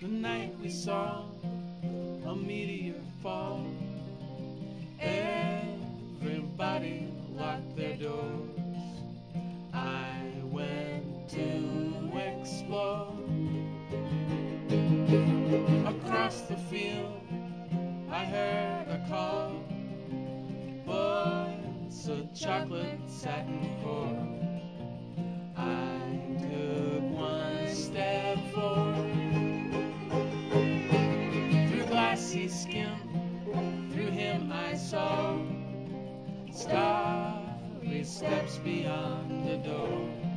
Tonight we saw a meteor fall. Everybody locked their doors. I went to explore. Across the field, I heard a call. Boys, a chocolate satin core. Steps beyond the door.